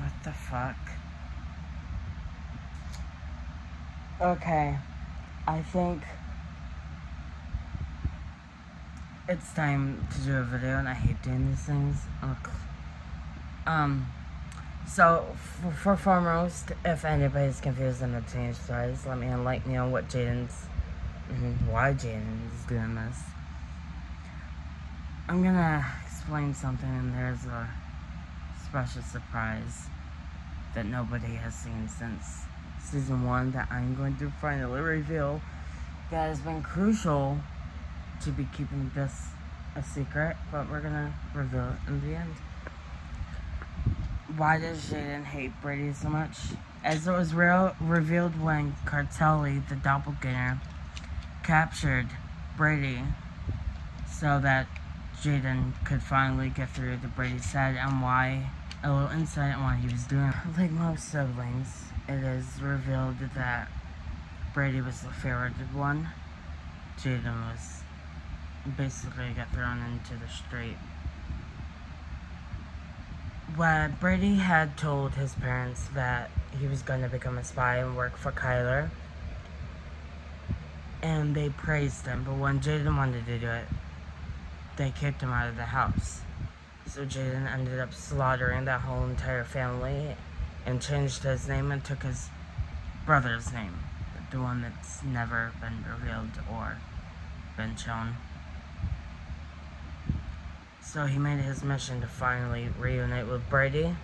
What the fuck? Okay. I think it's time to do a video and I hate doing these things. Ugh. Um, so, for, for foremost, if anybody's confused on the change stories, let me enlighten you on what Jaden's, mm, why Jaden is doing this. I'm gonna explain something and there's a special surprise that nobody has seen since season one that I'm going to finally reveal that has been crucial to be keeping this a secret, but we're gonna reveal it in the end. Why does Jaden hate Brady so much? As it was real, revealed when Cartelli, the doppelganger, captured Brady so that Jaden could finally get through to Brady's side and why a little insight on what he was doing. Like most siblings, it is revealed that Brady was the favorited one. Jaden was basically got thrown into the street. When Brady had told his parents that he was going to become a spy and work for Kyler, and they praised him, but when Jaden wanted to do it, they kicked him out of the house. So Jaden ended up slaughtering that whole entire family and changed his name and took his brother's name, the one that's never been revealed or been shown. So he made his mission to finally reunite with Brady.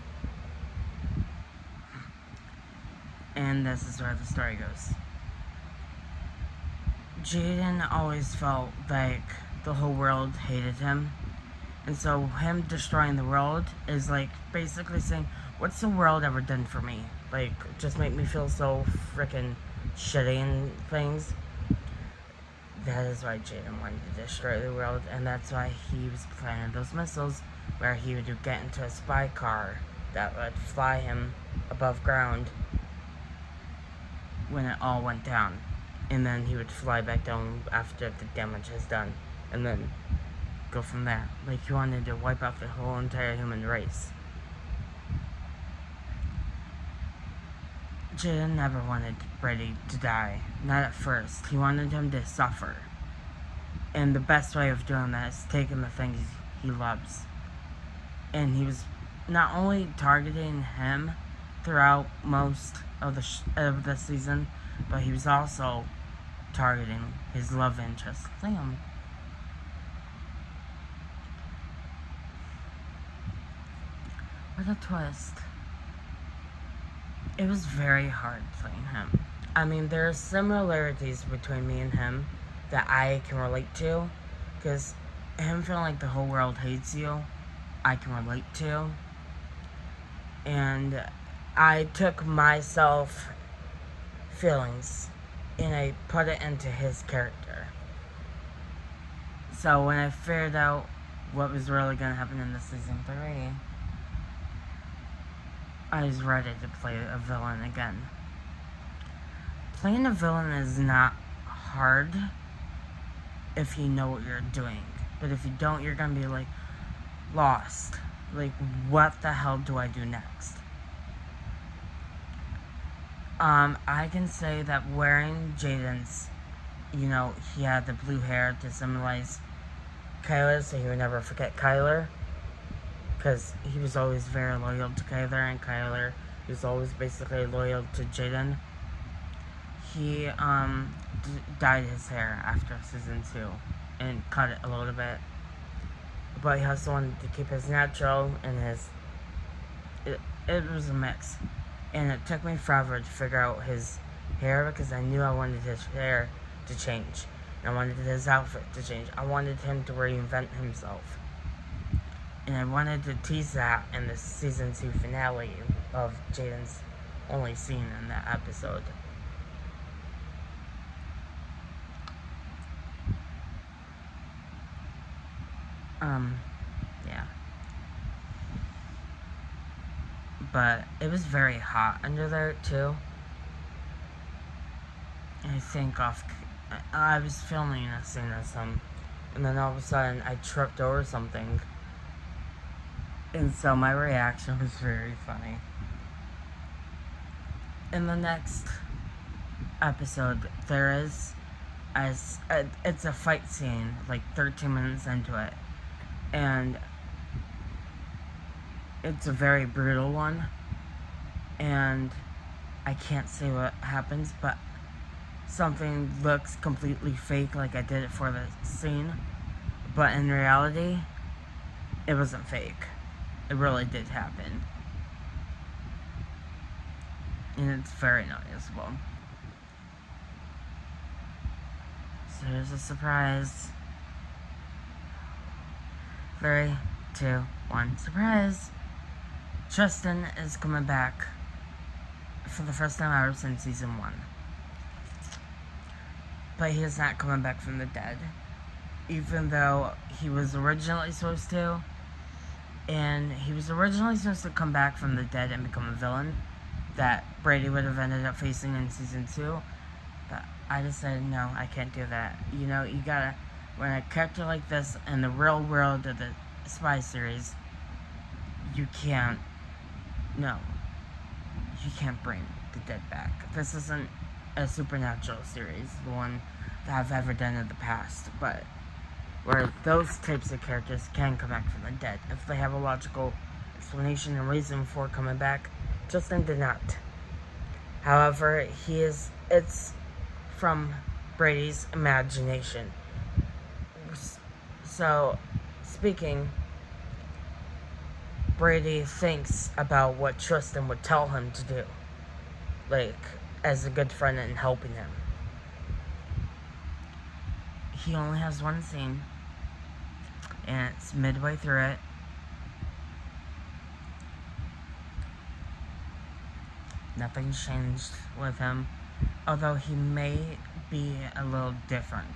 And this is where the story goes. Jaden always felt like the whole world hated him. And so him destroying the world is like basically saying, what's the world ever done for me? Like, just make me feel so freaking shitty and things. That is why Jaden wanted to destroy the world, and that's why he was planning those missiles, where he would get into a spy car that would fly him above ground when it all went down. And then he would fly back down after the damage is done, and then go from there. Like, he wanted to wipe out the whole entire human race. Jaden never wanted Brady to die. Not at first. He wanted him to suffer. And the best way of doing that is taking the things he loves. And he was not only targeting him throughout most of the of the season, but he was also targeting his love interest, Liam. A twist it was very hard playing him. I mean, there are similarities between me and him that I can relate to. Because him feeling like the whole world hates you, I can relate to. And I took myself feelings and I put it into his character. So when I figured out what was really going to happen in the season 3, I was ready to play a villain again. Playing a villain is not hard if you know what you're doing. But if you don't, you're gonna be like lost. Like, what the hell do I do next? Um, I can say that wearing Jaden's, you know, he had the blue hair to symbolize Kyler, so he would never forget Kyler because he was always very loyal to Kyler, and Kyler he was always basically loyal to Jaden. He um, dyed his hair after season two and cut it a little bit, but he also wanted to keep his natural and his. It, it was a mix, and it took me forever to figure out his hair because I knew I wanted his hair to change. I wanted his outfit to change. I wanted him to reinvent himself and I wanted to tease that in the season two finale of Jaden's only scene in that episode. Um, yeah. But it was very hot under there too. I think off. I was filming a scene of some, and then all of a sudden I tripped over something and so my reaction was very funny. in the next episode, there is as it's a fight scene, like 13 minutes into it, and it's a very brutal one, and I can't say what happens, but something looks completely fake, like I did it for the scene, but in reality, it wasn't fake. It really did happen. And it's very noticeable. So here's a surprise. Three, two, one, surprise! Tristan is coming back for the first time ever since season one. But he is not coming back from the dead. Even though he was originally supposed to. And he was originally supposed to come back from the dead and become a villain that Brady would have ended up facing in season two. But I decided, no, I can't do that. You know, you gotta, when a character like this in the real world of the spy series, you can't, no, you can't bring the dead back. This isn't a supernatural series, the one that I've ever done in the past, but where those types of characters can come back from the dead if they have a logical explanation and reason for coming back. Justin did not. However, he is, it's from Brady's imagination. So, speaking, Brady thinks about what Tristan would tell him to do. Like, as a good friend and helping him. He only has one scene, and it's midway through it. Nothing's changed with him, although he may be a little different.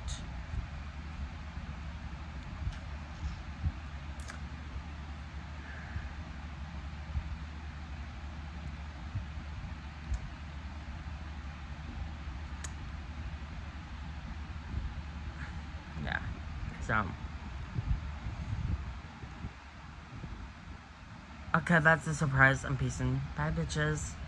Yeah, so. Okay, that's a surprise. I'm peacing. Bye, bitches.